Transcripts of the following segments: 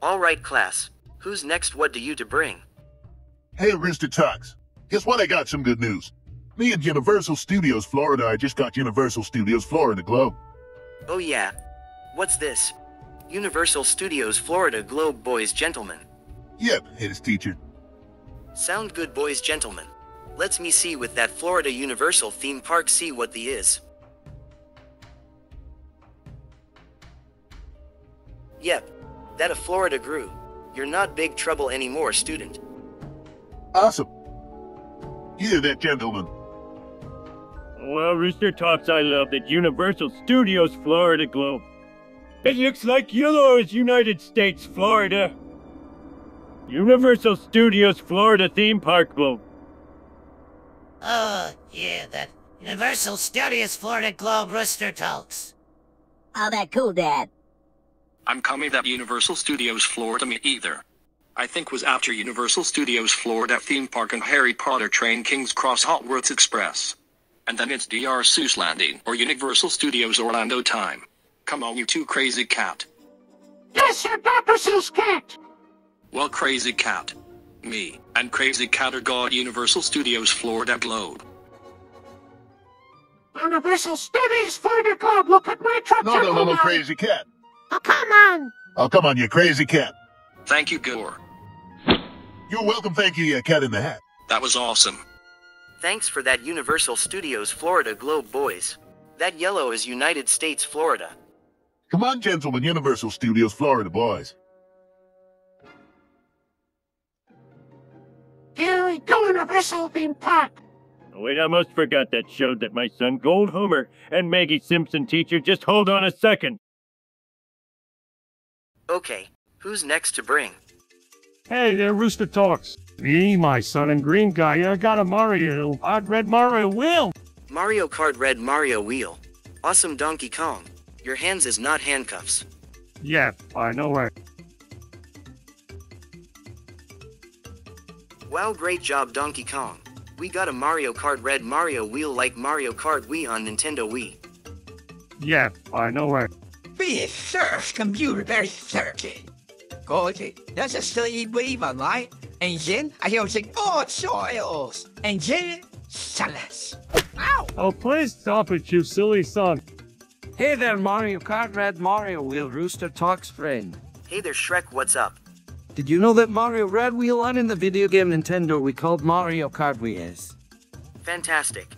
All right, class. Who's next? What do you to bring? Hey, Rooster Talks. Guess what? I got some good news. Me and Universal Studios Florida, I just got Universal Studios Florida Globe. Oh, yeah. What's this? Universal Studios Florida Globe Boys Gentlemen. Yep, it is teacher. Sound good, boys, gentlemen. Let's me see with that Florida Universal theme park see what the is. Yep, that a Florida grew. You're not big trouble anymore, student. Awesome. Hear that, gentlemen. Well, Rooster Talks, I love that Universal Studios Florida Globe. It looks like yellow is United States, Florida. Universal Studios Florida Theme Park Globe. Oh, yeah, that Universal Studios Florida Globe Rooster Talks. Oh, that cool, Dad. I'm coming that Universal Studios Florida me either. I think was after Universal Studios Florida theme park and Harry Potter train King's Cross Hogwarts Express. And then it's DR Seuss Landing or Universal Studios Orlando time. Come on you two crazy cat. Yes, sir, Dr. Seuss cat. Well crazy cat. Me and crazy cat are God Universal Studios Florida Globe. Universal Studios Florida Globe, look at my truck. No, no, no, no, crazy cat. Oh, come on. Oh, come on, you crazy cat. Thank you Gore. You're welcome, thank you, you cat in the hat. That was awesome. Thanks for that Universal Studios Florida Globe, boys. That yellow is United States, Florida. Come on, gentlemen, Universal Studios Florida boys. Here we go, Universal theme park. Wait, I almost forgot that showed that my son Gold Homer and Maggie Simpson teacher. Just hold on a second. Okay, who's next to bring? Hey there, Rooster Talks. Me, my son, and Green Guy, I got a Mario, odd red Mario wheel. Mario Kart Red Mario Wheel. Awesome Donkey Kong. Your hands is not handcuffs. Yeah, I know it. Wow, great job, Donkey Kong. We got a Mario Kart Red Mario Wheel like Mario Kart Wii on Nintendo Wii. Yeah, I know it. Be a surf computer very thirsty. Go to that's a silly wave online, and then I using all soils, and then salads. Ow! Oh, please stop it, you silly son. Hey there, Mario Kart Red Mario Wheel Rooster Talks friend. Hey there, Shrek, what's up? Did you know that Mario Red Wheel on in the video game Nintendo Wii called Mario Kart Wii is? Fantastic.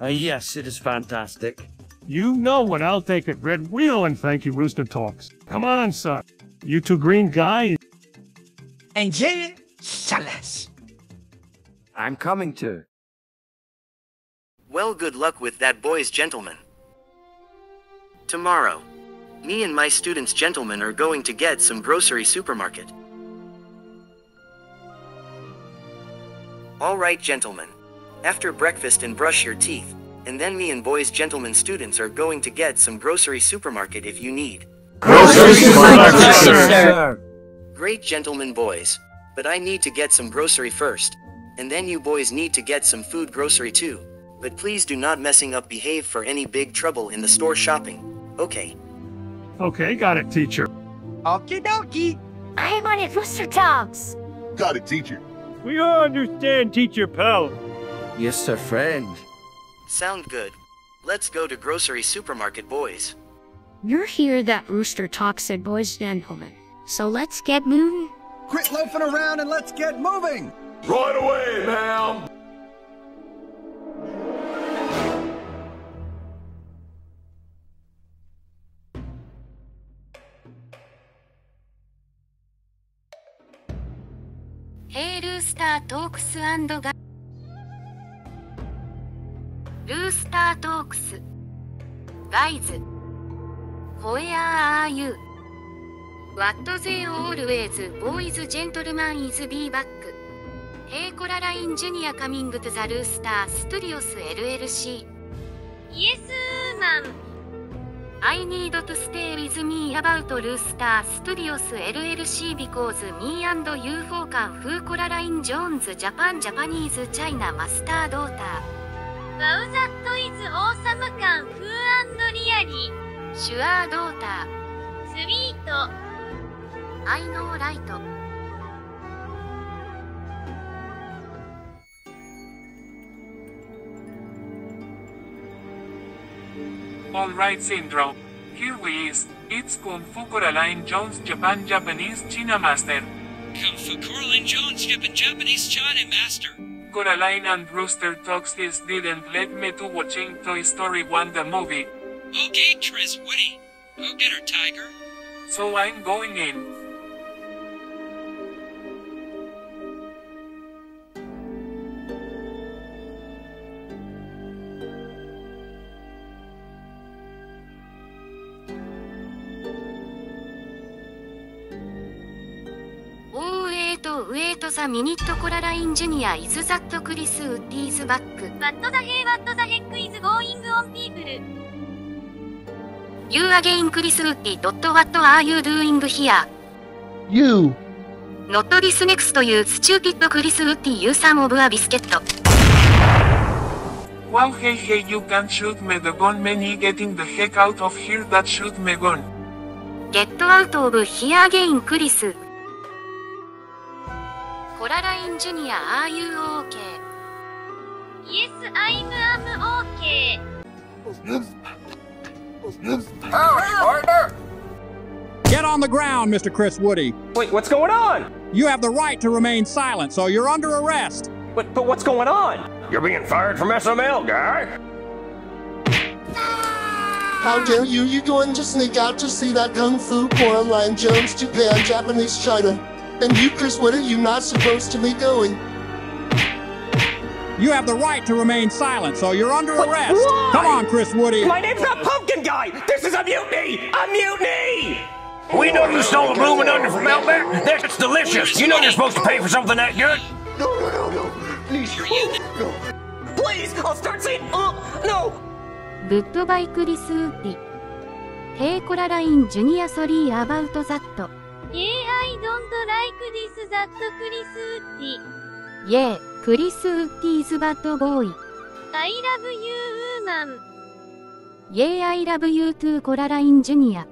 Uh, yes, it is fantastic. You know what, I'll take it, red wheel, and thank you, Rooster Talks. Come on, son. You two green guys. And then salads. I'm coming to. Well, good luck with that, boys, gentlemen. Tomorrow, me and my students, gentlemen, are going to get some grocery supermarket. All right, gentlemen. After breakfast and brush your teeth, and then me and boys, gentlemen, students are going to get some grocery supermarket if you need. Grocery supermarket, sir. Great gentlemen, boys. But I need to get some grocery first. And then you boys need to get some food grocery too. But please do not messing up behave for any big trouble in the store shopping. Okay. Okay, got it, teacher. Okie dokie. I'm on it, Rooster Talks. Got it, teacher. We all understand, Teacher Pal. Yes, sir, friend. Sound good. Let's go to grocery supermarket, boys. You're here that Rooster Talks said, boys gentlemen. So let's get moving. Quit loafing around and let's get moving! Right away, ma'am! Hey, Rooster Talks and Ga- Rooster Talks. Guys. Where are you? What they always boys gentleman is be back. Hey Coraline Junior coming to the Rooster Studios LLC. Yes, ma'am. I need to stay with me about Rooster Studios LLC because me and UFO can Fu Coraline Jones Japan Japanese China Master Daughter. Wow, that is awesome can Fu and Really. Sure daughter. Sweet. I know right. Alright Syndrome. Here we is. It's Kung Fu Coraline Jones Japan Japanese China Master. Kung Fu Coraline Jones Japan Japanese China Master. Coraline and Rooster Talks this didn't let me to watching Toy Story 1 the movie. Okay, Chris Woody. Go get her, Tiger. So I'm going in. Wait, wait the minute Coraline Jr. is that Chris Wood is back. What the hey, what the heck is going on people? You again Chris Woody. Dot what are you doing here? You. Not this next you stupid Chris Woody you some of a biscuit. Wow hey hey you can shoot me the gun many getting the heck out of here that shoot me gun. Get out of here again Chris. Coraline Jr. are you okay? Yes, I'm am okay. Howdy! Get on the ground, Mr. Chris Woody. Wait, what's going on? You have the right to remain silent, so you're under arrest. But, but what's going on? You're being fired from SML, guy. How dare you? You going to sneak out to see that Kung Fu Coraline Jones Japan Japanese China. And you, Chris Woody, you not supposed to be going. You have the right to remain silent, so you're under arrest. Why? Come on, Chris Woody. My name's not Pumpkin Guy. This is a mutiny. A mutiny. We know you stole a bloomin' onion from out back. That's delicious. You know you're supposed to pay for something that good. No, no, no, no. Please, no. Please, I'll start saying, uh, no. Goodbye Chris Woody. Hey Coraline Jr. sorry about that. Yeah, I don't like this that Chris Woody. Yeah, Chris Woody is bad boy. I love you, woman. Yeah, I love you too, Coraline Jr.